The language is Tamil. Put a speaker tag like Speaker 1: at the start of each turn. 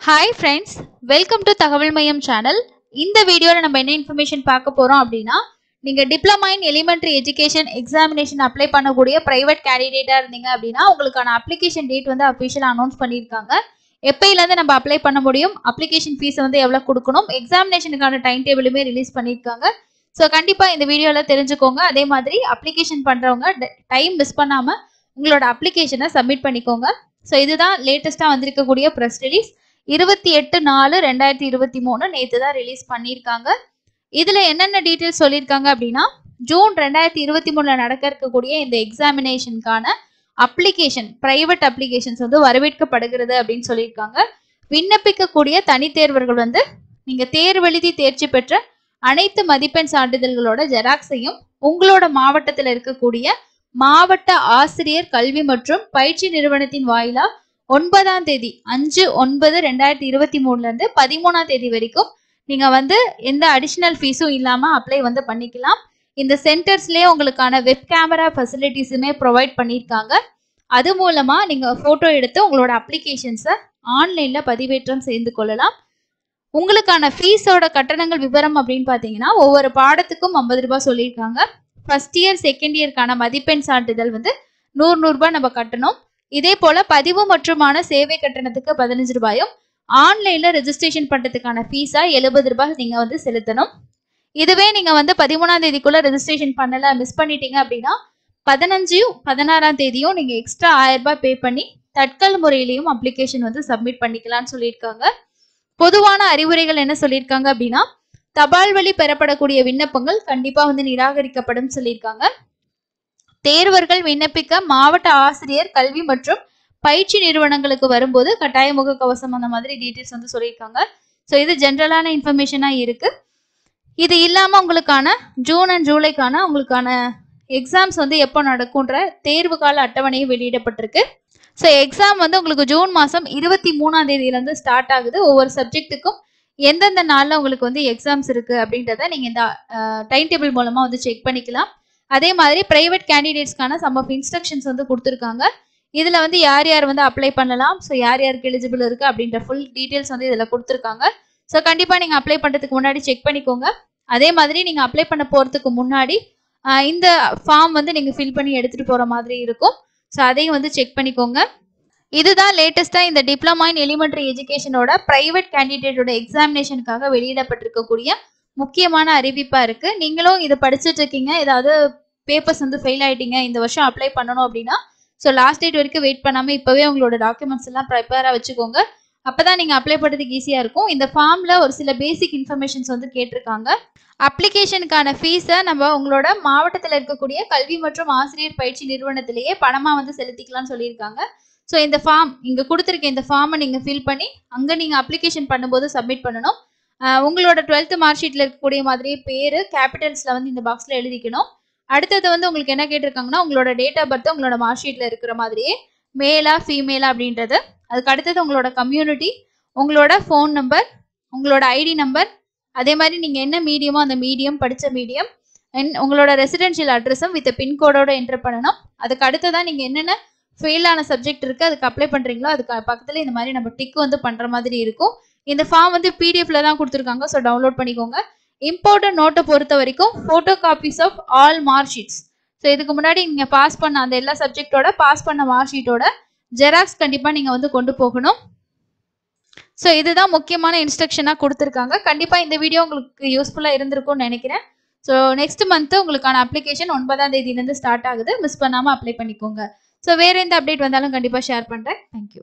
Speaker 1: ஹாய் ஃப்ரெண்ட்ஸ் வெல்கம் டு தகவல் மையம் சேனல் இந்த வீடியோவில் நம்ம என்ன இன்ஃபர்மேஷன் பார்க்க போகிறோம் அப்படின்னா நீங்கள் diploma in elementary education examination apply பண்ணக்கூடிய ப்ரைவேட் கேண்டிடேட்டாக இருந்தீங்க அப்படின்னா உங்களுக்கான அப்ளிகேஷன் டேட் வந்து அஃபிஷியலாக அனௌன்ஸ் பண்ணியிருக்காங்க. எப்பயிலேருந்து நம்ம அப்ளை பண்ண முடியும் அப்ளிகேஷன் ஃபீஸ் வந்து எவ்வளோ கொடுக்கணும் எக்ஸாமினேஷனுக்கான டைம் டேபிளுமே ரிலீஸ் பண்ணியிருக்காங்க. ஸோ கண்டிப்பாக இந்த வீடியோவில் தெரிஞ்சுக்கோங்க. அதே மாதிரி அப்ளிகேஷன் பண்ணுறவங்க டைம் மிஸ் பண்ணாமல் உங்களோட அப்ளிகேஷனை சப்மிட் பண்ணிக்கோங்க. ஸோ இதுதான் லேட்டஸ்ட்டாக வந்திருக்கக்கூடிய ப்ரெஸ் ரிலீஸ் இருபத்தி எட்டு நாலு ரெண்டாயிரத்தி இருபத்தி மூணு நேற்று தான் ரிலீஸ் பண்ணியிருக்காங்க. இதில் என்னென்ன டீட்டெயில்ஸ் சொல்லியிருக்காங்க அப்படின்னா ஜூன் ரெண்டாயிரத்தி இருபத்தி மூணில் நடக்க இருக்கக்கூடிய இந்த எக்ஸாமினேஷனுக்கான அப்ளிகேஷன் ப்ரைவேட் அப்ளிகேஷன்ஸ் வந்து வரவேற்கப்படுகிறது அப்படின்னு சொல்லியிருக்காங்க. விண்ணப்பிக்கக்கூடிய தனித்தேர்வர்கள் வந்து நீங்கள் தேர்வெழுதி தேர்ச்சி பெற்ற அனைத்து மதிப்பெண் சான்றிதழ்களோட ஜெராக்ஸையும் உங்களோட மாவட்டத்தில் இருக்கக்கூடிய மாவட்ட ஆசிரியர் கல்வி மற்றும் பயிற்சி நிறுவனத்தின் வாயிலா ஒன்பதாம் தேதி அஞ்சு ஒன்பது ரெண்டாயிரத்தி இருபத்தி மூணுல இருந்து பதிமூணாம் தேதி வரைக்கும் நீங்க வந்து எந்த அடிஷ்னல் ஃபீஸும் இல்லாம அப்ளை வந்து பண்ணிக்கலாம். இந்த சென்டர்ஸ்லயே உங்களுக்கான வெப் கேமரா ஃபெசிலிட்டிஸுமே ப்ரொவைட் பண்ணியிருக்காங்க. அது மூலமா நீங்க போட்டோ எடுத்து உங்களோட அப்ளிகேஷன்ஸை ஆன்லைன்ல பதிவேற்றம் செய்து கொள்ளலாம். உங்களுக்கான ஃபீஸோட கட்டணங்கள் விவரம் அப்படின்னு பார்த்தீங்கன்னா ஒவ்வொரு பாடத்துக்கும் ஐம்பது ரூபாய் சொல்லியிருக்காங்க. ஃபர்ஸ்ட் இயர் செகண்ட் இயருக்கான மதிப்பெண் சான்றிதழ் வந்து நூறு நூறுரூபா நம்ம கட்டணும். இதே போல பதிவு மற்றுமான சேவை கட்டணத்துக்கு பதினஞ்சு ரூபாயும் ஆன்லைன்ல ரெஜிஸ்ட்ரேஷன் பண்றதுக்கான ஃபீஸா எழுபது ரூபாய் நீங்க வந்து செலுத்தணும். இதுவே நீங்க வந்து பதிமூணாம் தேதிக்குள்ள ரெஜிஸ்ட்ரேஷன் பண்ணல மிஸ் பண்ணிட்டீங்க அப்படின்னா பதினஞ்சையும் பதினாறாம் தேதியும் நீங்க எக்ஸ்ட்ரா ஆயிரம் ரூபாய் பே பண்ணி தட்கல் முறையிலையும் அப்ளிகேஷன் வந்து சப்மிட் பண்ணிக்கலாம்னு சொல்லியிருக்காங்க. பொதுவான அறிவுரைகள் என்ன சொல்லியிருக்காங்க அப்படின்னா தபால் வழி பெறப்படக்கூடிய விண்ணப்பங்கள் கண்டிப்பா வந்து நிராகரிக்கப்படும் சொல்லியிருக்காங்க. தேர்வர்கள் விண்ணப்பிக்க மாவட்ட ஆசிரியர் கல்வி மற்றும் பயிற்சி நிறுவனங்களுக்கு வரும்போது கட்டாய முகக்கவசம் அந்த மாதிரி டீட்டெயில்ஸ் வந்து சொல்லியிருக்காங்க. ஸோ இது ஜென்ரலான இன்ஃபர்மேஷனாக இருக்கு. இது இல்லாமல் உங்களுக்கான ஜூன் அண்ட் ஜூலைக்கான உங்களுக்கான எக்ஸாம்ஸ் வந்து எப்போ நடக்கும்ன்ற தேர்வு கால அட்டவணையும் வெளியிடப்பட்டிருக்கு. ஸோ எக்ஸாம் வந்து உங்களுக்கு ஜூன் மாதம் இருபத்தி மூணாம் தேதியிலேருந்து ஸ்டார்ட் ஆகுது. ஒவ்வொரு சப்ஜெக்ட்டுக்கும் எந்தெந்த நாளில் உங்களுக்கு வந்து எக்ஸாம்ஸ் இருக்குது அப்படின்றத நீங்கள் இந்த டைம் டேபிள் மூலமாக வந்து செக் பண்ணிக்கலாம். அதே மாதிரி ப்ரைவேட் கேண்டிடேட்ஸ்க்கான சம் ஆஃப் இன்ஸ்ட்ரக்ஷன்ஸ் வந்து கொடுத்துருக்காங்க. இதில் வந்து யார் யார் வந்து அப்ளை பண்ணலாம்? ஸோ யார் யாருக்கு எலிஜிபிள் இருக்குது அப்படின்ற ஃபுல் டீட்டெயில்ஸ் வந்து இதில் கொடுத்துருக்காங்க. ஸோ கண்டிப்பாக நீங்கள் அப்ளை பண்ணுறதுக்கு முன்னாடி செக் பண்ணிக்கோங்க. அதே மாதிரி நீங்கள் அப்ளை பண்ண போகிறதுக்கு முன்னாடி இந்த ஃபார்ம் வந்து நீங்கள் ஃபில் பண்ணி எடுத்துகிட்டு போகிற மாதிரி இருக்கும். ஸோ அதையும் வந்து செக் பண்ணிக்கோங்க. இதுதான் லேட்டஸ்ட்டாக இந்த டிப்ளமா இன் எலிமெண்ட்ரி எஜுகேஷனோட ப்ரைவேட் கேண்டிடேட்டோட எக்ஸாமினேஷனுக்காக வெளியிடப்பட்டிருக்கக்கூடிய முக்கியமான அறிவிப்பாக இருக்குது நீங்களும் இதை படிச்சுட்டு இருக்கீங்க. ஏதாவது பேப்பர்ஸ் வந்து ஃபெயில் ஆகிட்டீங்க இந்த வருஷம் அப்ளை பண்ணணும் அப்படின்னா ஸோ லாஸ்ட் டேட் வரைக்கும் வெயிட் பண்ணாமல் இப்போவே உங்களோட டாக்குமெண்ட்ஸ் எல்லாம் ப்ரிப்பேராக வச்சுக்கோங்க. அப்போ தான் நீங்கள் அப்ளை பண்ணுறதுக்கு ஈஸியாக இருக்கும். இந்த ஃபார்மில் ஒரு சில பேசிக் இன்ஃபர்மேஷன்ஸ் வந்து கேட்டிருக்காங்க. அப்ளிகேஷனுக்கான ஃபீஸை நம்ம உங்களோட மாவட்டத்தில் இருக்கக்கூடிய கல்வி மற்றும் ஆசிரியர் பயிற்சி நிறுவனத்திலேயே பணமாக வந்து செலுத்திக்கலாம்னு சொல்லியிருக்காங்க. ஸோ இந்த ஃபார்ம் இங்கே கொடுத்துருக்க இந்த ஃபார்மை நீங்கள் ஃபில் பண்ணி அங்கே நீங்கள் அப்ளிகேஷன் பண்ணும்போது சப்மிட் பண்ணணும். உங்களோட டுவெல்த்து மார்க் ஷீட்டில் இருக்கக்கூடிய மாதிரி பேர் கேபிட்டல்ஸில் வந்து இந்த பாக்ஸில் எழுதிக்கணும். அடுத்தது வந்து உங்களுக்கு என்ன கேட்டிருக்காங்கன்னா உங்களோட டேட் ஆஃப் பர்த் உங்களோட மார்க் ஷீட்டில் இருக்கிற மாதிரியே மேலா ஃபீமேலா அப்படின்றது. அதுக்கு அடுத்தது உங்களோட கம்யூனிட்டி உங்களோட ஃபோன் நம்பர் உங்களோட ஐடி நம்பர் அதே மாதிரி நீங்கள் என்ன மீடியமோ அந்த மீடியம் படித்த மீடியம் உங்களோட ரெசிடென்ஷியல் அட்ரஸும் வித் பின்கோடோட என்டர் பண்ணணும். அதுக்கு அடுத்ததான் நீங்கள் என்னென்ன ஃபெயிலான சப்ஜெக்ட் இருக்குது அதுக்கு அப்ளை பண்ணுறீங்களோ அதுக்கு பக்கத்தில் இந்த மாதிரி நம்ம டிக் வந்து பண்ணுற மாதிரி இருக்கும். இந்த ஃபார்ம் வந்து பிடிஎஃப்ல தான் கொடுத்துருக்காங்க. ஸோ டவுன்லோட் பண்ணிக்கோங்க. இம்பார்ட்டன்ட் நோட்டை பொறுத்த வரைக்கும் photo copies of all mark sheets so இதுக்கு முன்னாடி நீங்கள் பாஸ் பண்ண அந்த எல்லா சப்ஜெக்டோட பாஸ் பண்ண மார்க் ஷீட்டோட ஜெராக்ஸ் கண்டிப்பாக நீங்கள் வந்து கொண்டு போகணும். ஸோ இதுதான் முக்கியமான இன்ஸ்ட்ரக்ஷனாக கொடுத்துருக்காங்க. கண்டிப்பாக இந்த வீடியோ உங்களுக்கு யூஸ்ஃபுல்லாக இருந்திருக்கும்னு நினைக்கிறேன். ஸோ நெக்ஸ்ட் மந்த்து உங்களுக்கான அப்ளிகேஷன் ஒன்பதாம் தேதியிலேருந்து ஸ்டார்ட் ஆகுது. மிஸ் பண்ணாமல் அப்ளை பண்ணிக்கோங்க. ஸோ வேறு எந்த அப்டேட் வந்தாலும் கண்டிப்பாக ஷேர் பண்ணுறேன் தேங்க்யூ